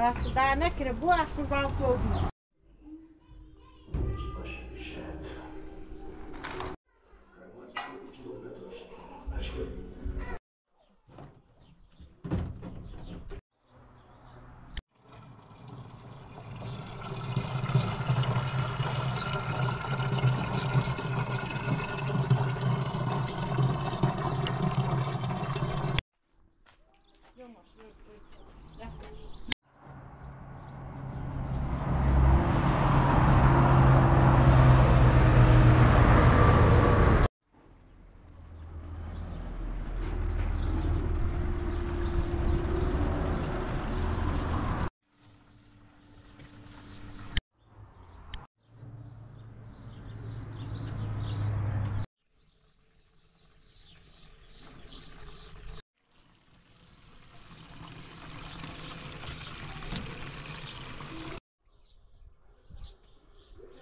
دست در نکنه بو عشق زاو کوبی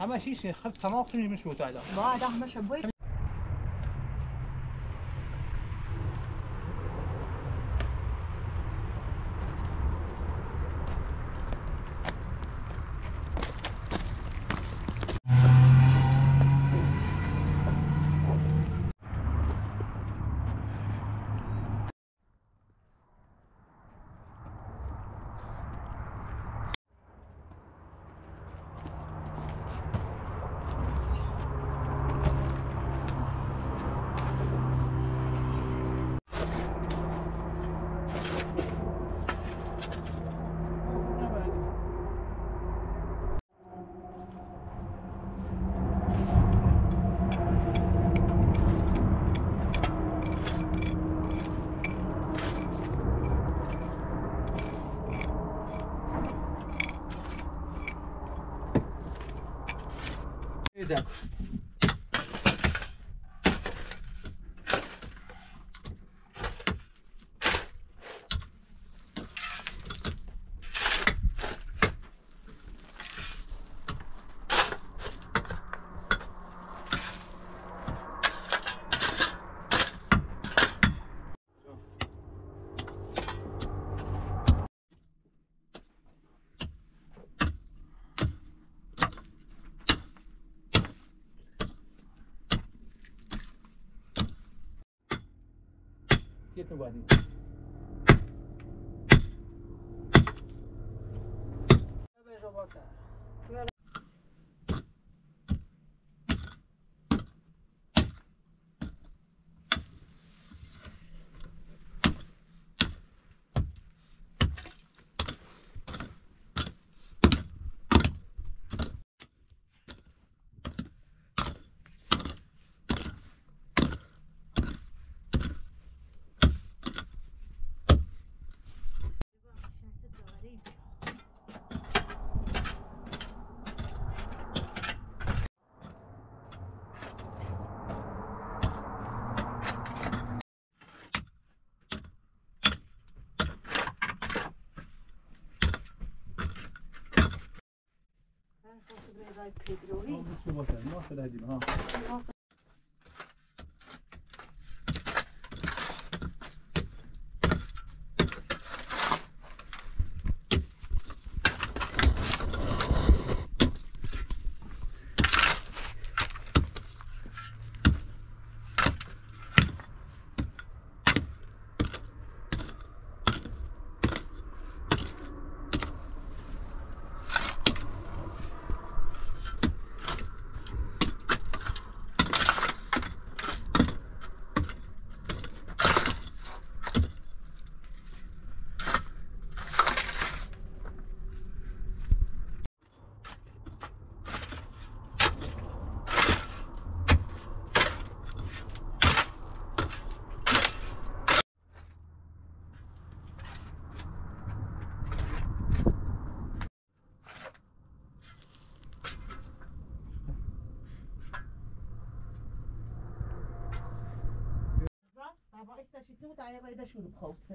ҳамаш иш хаб тамом хунӣ мешутайда ба да ҳамаша бой Exato. everybody. شو باشه ما خدا هدیم ها Aber ist das jetzt so, da er in der Schule brauchst.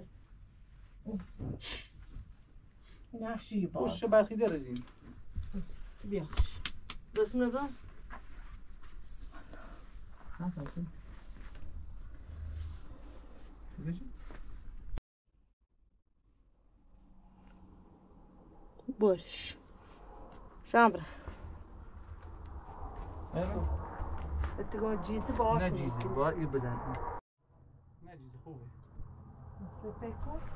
Nachschieben. پشت برخی درزیم Bia. Das mir da. Boş. Şambra. تقول جيت باش نه جیزی باید این بزن نه جیزی خوبه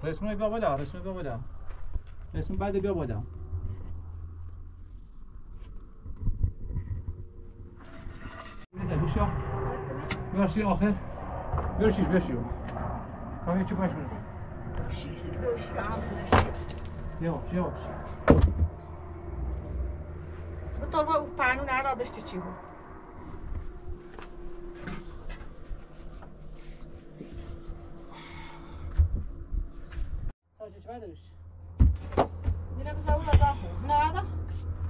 رسمه بیا بالا رسمه بیا بالا. رسمه بعد بیا بالا. بشیا بشی آخر. بشی بشی کامی چی باش میره ışık ağzına yavaş yavaş Bu torba ufağını nerede adıştı çiğ نداشت. میره بزا اون ادا نه ادا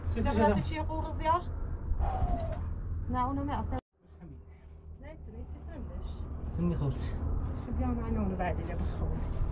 سیزه جدا قورز یا؟ نه اونو اصلا نه تو نیستی سرم خوش. سن میخوست شبیه خب من اونو بعدی لبخوست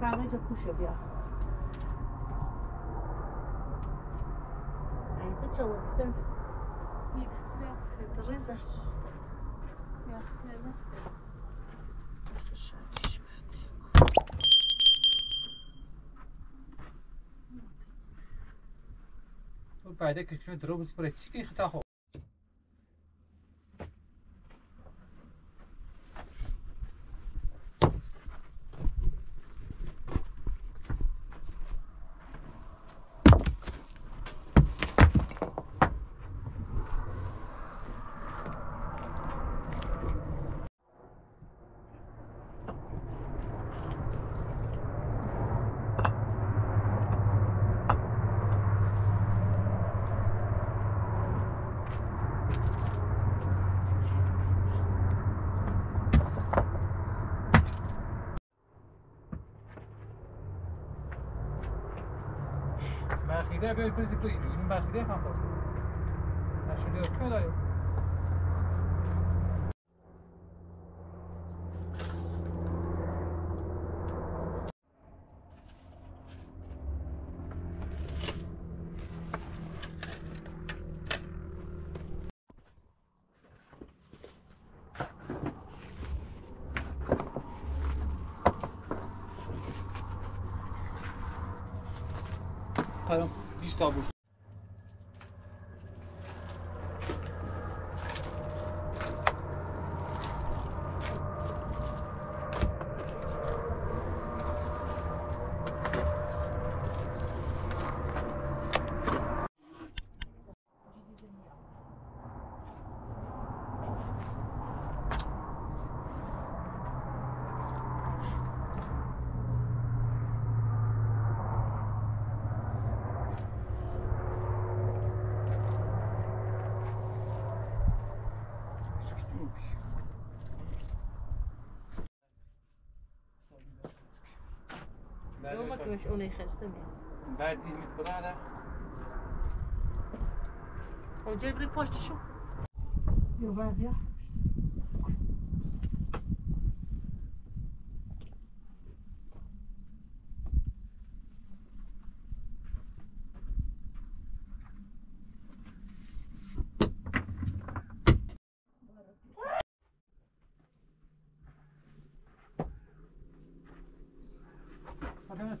anne onu verdiğine bakalım. Ne kadar çok kuş yapıyor. Aynı çoğu istem. Kırtırırsa. تو بعد کشف درو بس برای gider böyle pırsı pırsı 25 liraya kamp atıyor. Yani şurada yapıyorlar. savur. Jo, maar ik was oneergenstig meer. بعد دي متبرعة Gewoon jelly postje. Jo, waar ja.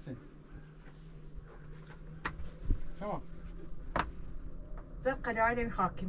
Bakın etsin. Tamam. زبقة لعالم حاكم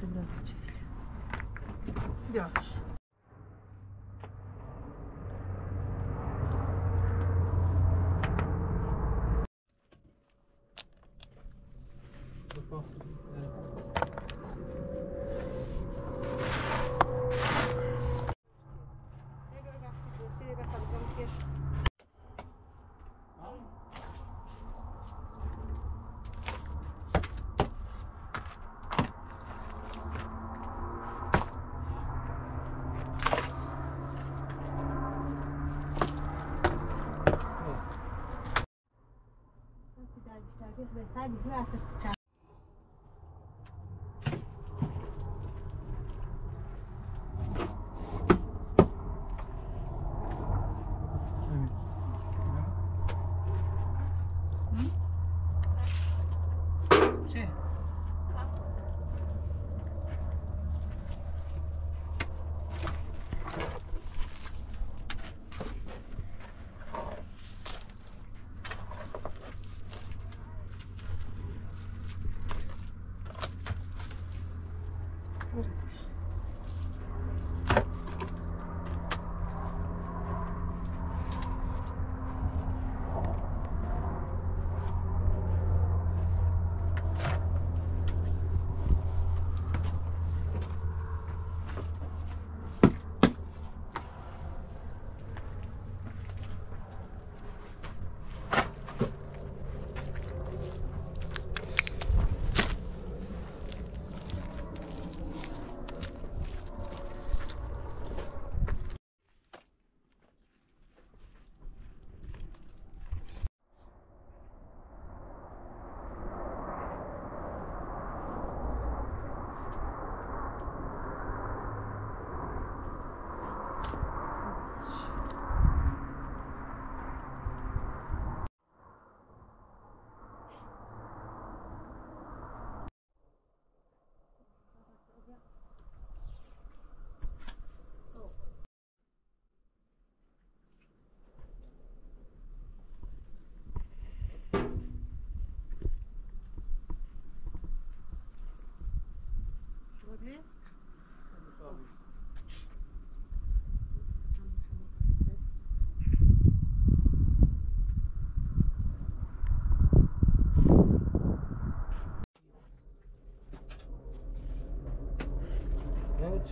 ще лежить. Şey. چه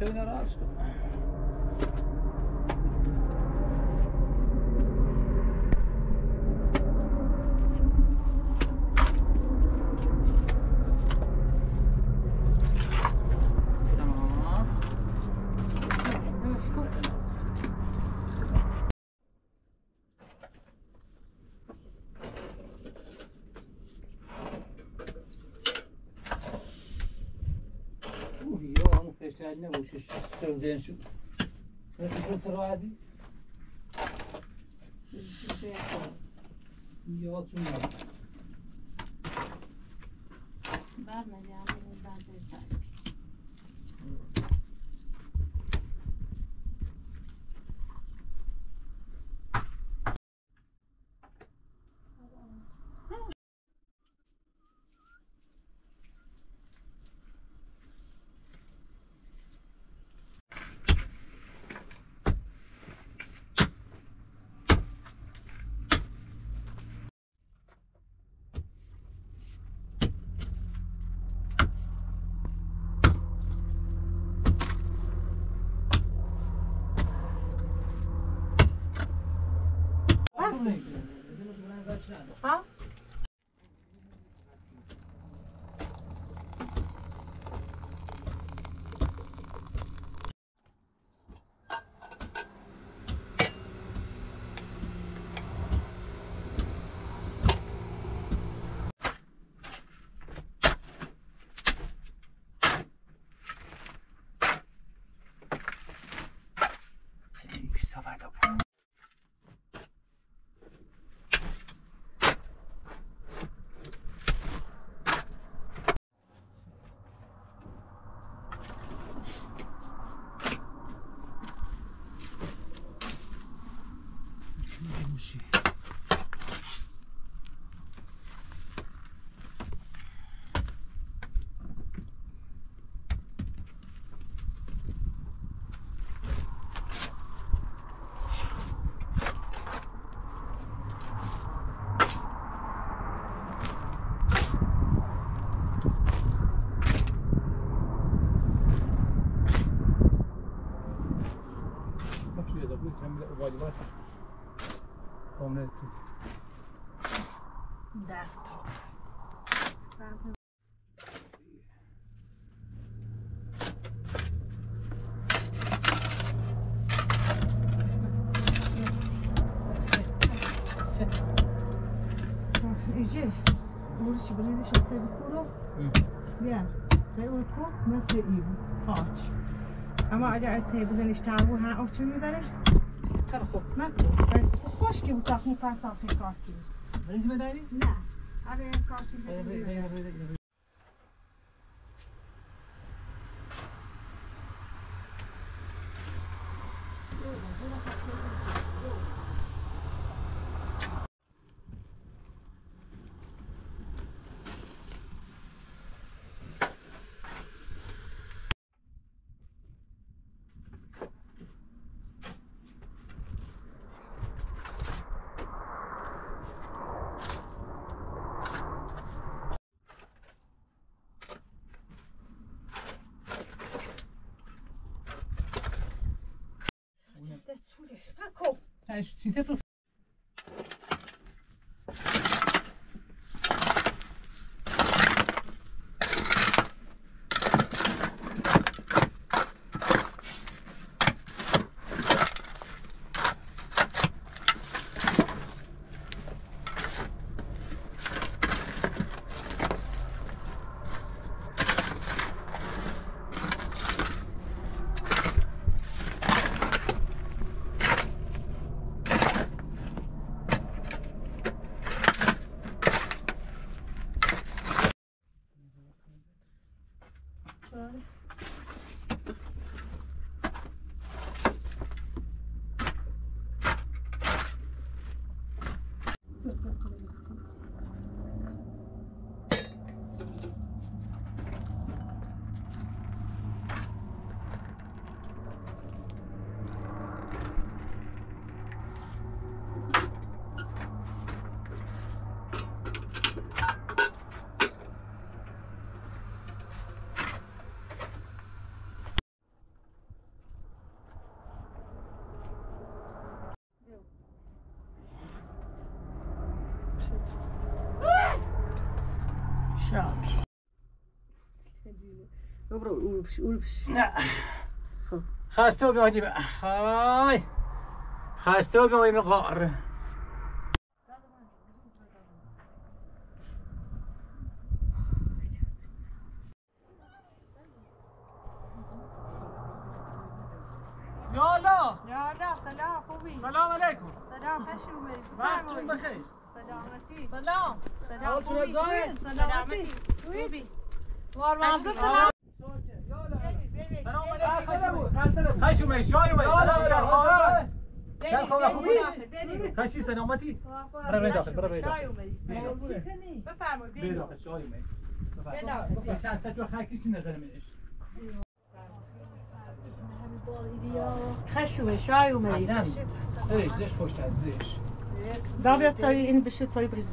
Why not ask? Muchas estadunidenses. Mas os conservados. E outros não. Barna, não dá a 啊？Komle دست پا. ایجش برو چی بریزش از سر کورو؟ بیا. سر کو مثل این پاچ اما اگر اتای بزنیش تنبو ها آخ چه می‌بره؟ خیلی خوب نکن خوش که بود تاخنی پس آفی کار کنی بریز بداری؟ نه. آره کارچی ده Paco! Tens de قبره ولبش ولبش لا خاستو بيجي هاي خاستو بيجي من غار سلام الله سلام الله سلام سلام سلام سلام سلام سلام سلام سلام سلام سلام سلامتي سلامتي طيبي وين منظرتنا علیکم خش اومد شای اومد سلام چل خواهر چل خواهر خوبی خشی سلامتی برو به داخل برو به داخل بفرمایید بگو. داخل شای اومد به داخل. بفرمایید چند ساعت خاکی چی نظر منش خوش اومدی شای اومدی نه زیش زیش خوش از زیش Da wird so in bestimmt so übrigens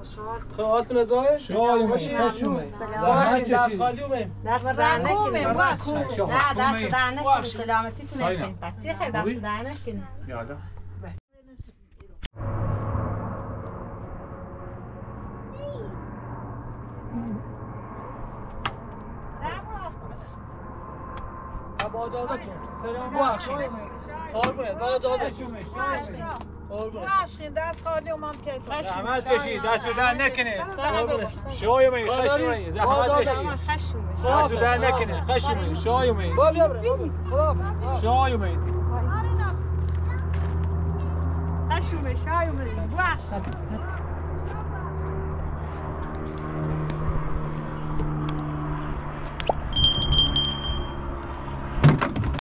wir. حالتون زاهد شای اومد خوش اومد زحمت باشین دست خالی اومیم. دست در نکنی باش نه دست؟ در نکنی سلامتی. نکنی بچه خیلی؟ دست در نکنی یالا با اجازتون ببخشید. قربونه با اجازتون Aşkın ders خالی اومم که زحمت چشید دست در نکنه. قربونه شای اومد خوش اومد زحمت چشید دست در نکنه. خوش اومد شای اومد با بیا